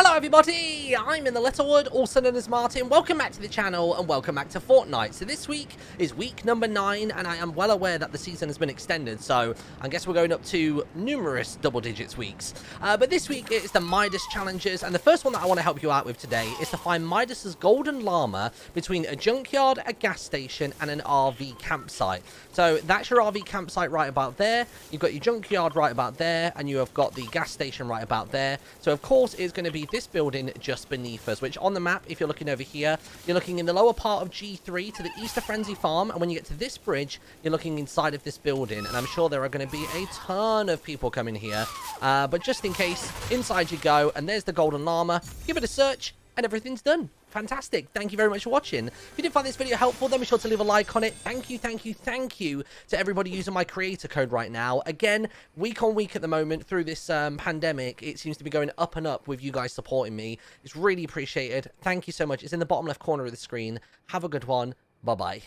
Hello everybody, I'm in the Littlewood, also known as Martyn. Welcome back to the channel and welcome back to Fortnite. So this week is week number 9 and I am well aware that the season has been extended. So I guess we're going up to numerous double digits weeks. Uh, but this week it's the Midas challenges and the first one that I want to help you out with today is to find Midas's golden llama between a junkyard, a gas station and an RV campsite. So that's your RV campsite right about there. You've got your junkyard right about there and you have got the gas station right about there. So of course it's going to be this building just beneath us, which on the map, if you're looking over here, you're looking in the lower part of G3 to the east of Frenzy Farm, and when you get to this bridge, you're looking inside of this building, and I'm sure there are going to be a ton of people coming here, uh, but just in case, inside you go, and there's the Golden Llama, give it a search, and everything's done. Fantastic. Thank you very much for watching. If you did find this video helpful, then be sure to leave a like on it. Thank you, thank you, thank you to everybody using my creator code right now. Again, week on week at the moment through this um, pandemic, it seems to be going up and up with you guys supporting me. It's really appreciated. Thank you so much. It's in the bottom left corner of the screen. Have a good one. Bye-bye.